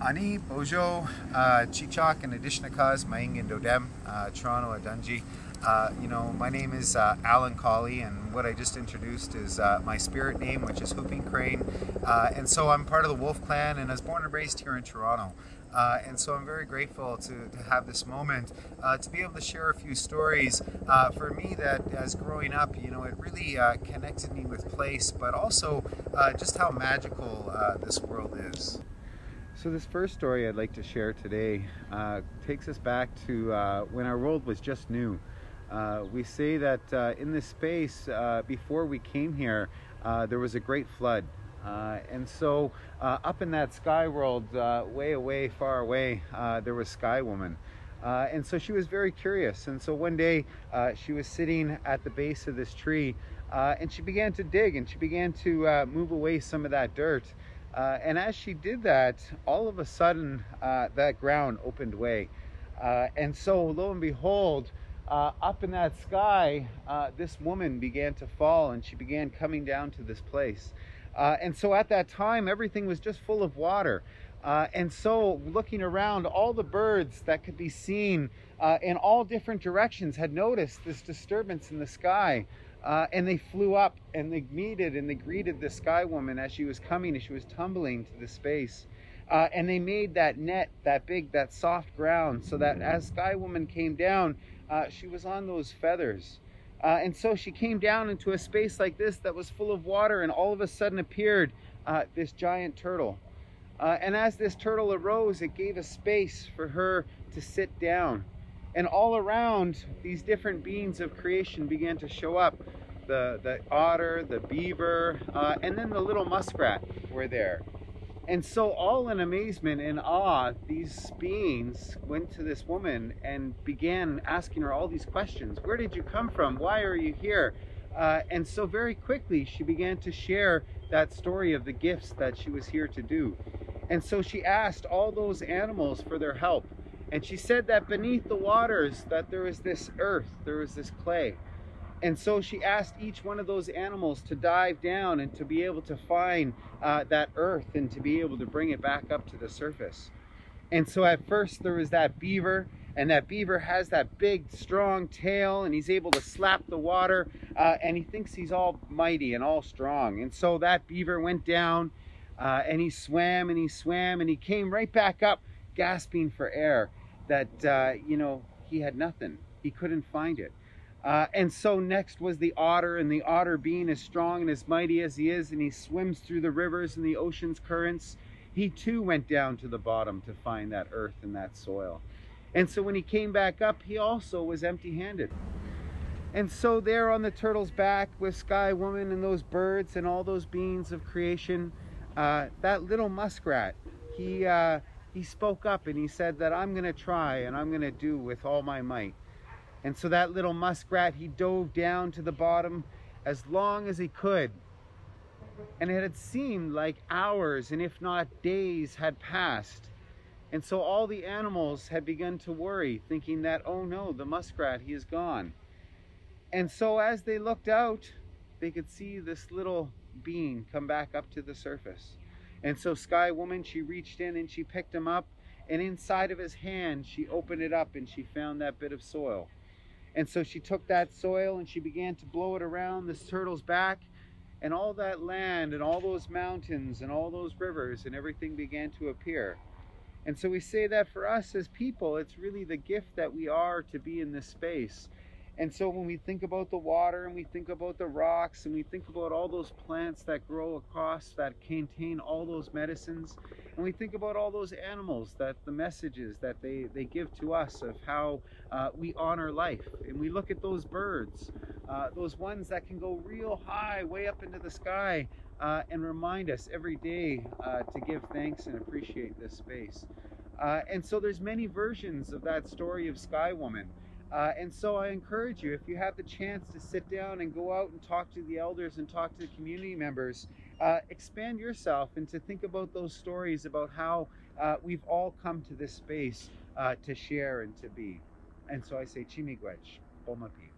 Ani Bojo uh, Chichak and Adishnakaz Maing and Dodem, uh, Toronto Adunji. Uh, you know, my name is uh, Alan Colley, and what I just introduced is uh, my spirit name, which is Whooping Crane. Uh, and so I'm part of the Wolf Clan, and I was born and raised here in Toronto. Uh, and so I'm very grateful to, to have this moment uh, to be able to share a few stories for me that as growing up, you know, it really connected me with place, but also just how magical this world is. So this first story I'd like to share today takes us back to when our world was just new. we say that in this space, before we came here, there was a great flood. Uh, and so uh, up in that sky world, uh, way away, far away, uh, there was Sky Woman. Uh, and so she was very curious. And so one day uh, she was sitting at the base of this tree and she began to dig and she began to move away some of that dirt. And as she did that, all of a sudden that ground opened way. and so lo and behold, up in that sky, this woman began to fall and she began coming down to this place. Uh, and so at that time, everything was just full of water. Uh, and so looking around, all the birds that could be seen uh, in all different directions had noticed this disturbance in the sky. Uh, and they flew up and they meted and they greeted the sky woman as she was coming, as she was tumbling to the space. Uh, and they made that net, that big, that soft ground, so that as Sky Woman came down, uh, she was on those feathers. Uh, and so she came down into a space like this that was full of water and all of a sudden appeared uh, this giant turtle. Uh, and as this turtle arose, it gave a space for her to sit down. And all around, these different beings of creation began to show up. The, the otter, the beaver, uh, and then the little muskrat were there. And so, all in amazement and awe, these beings went to this woman and began asking her all these questions Where did you come from? Why are you here? Uh, and so, very quickly, she began to share that story of the gifts that she was here to do. And so, she asked all those animals for their help. And she said that beneath the waters, that there was this earth, there was this clay. And so she asked each one of those animals to dive down and to be able to find uh, that earth and to be able to bring it back up to the surface. And so at first there was that beaver, and that beaver has that big, strong tail, and he's able to slap the water, uh, and he thinks he's all mighty and all strong. And so that beaver went down, uh, and he swam and he swam, and he came right back up, gasping for air. That uh, you know he had nothing. He couldn't find it. Uh, and so next was the otter, and the otter being as strong and as mighty as he is, and he swims through the rivers and the ocean's currents, he too went down to the bottom to find that earth and that soil. And so when he came back up, he also was empty handed. And so there on the turtle's back with Sky Woman and those birds and all those beings of creation, uh, that little muskrat, he, uh, he spoke up and he said that I'm going to try and I'm going to do with all my might. And so that little muskrat, he dove down to the bottom as long as he could. And it had seemed like hours and if not days had passed. And so all the animals had begun to worry, thinking that, oh no, the muskrat, he is gone. And so as they looked out, they could see this little being come back up to the surface. And so Sky Woman, she reached in and she picked him up. And inside of his hand, she opened it up and she found that bit of soil. And so she took that soil and she began to blow it around this turtle's back and all that land and all those mountains and all those rivers and everything began to appear. And so we say that for us as people, it's really the gift that we are to be in this space. And so when we think about the water and we think about the rocks and we think about all those plants that grow across that contain all those medicines, and we think about all those animals that the messages that they, they give to us of how uh, we honor life. And we look at those birds, uh, those ones that can go real high, way up into the sky, uh, and remind us every day uh, to give thanks and appreciate this space. Uh, and so there's many versions of that story of Sky Woman. Uh, and so I encourage you, if you have the chance to sit down and go out and talk to the elders and talk to the community members, uh, expand yourself and to think about those stories about how uh, we've all come to this space uh, to share and to be. And so I say, Chimigwech, Bomapi.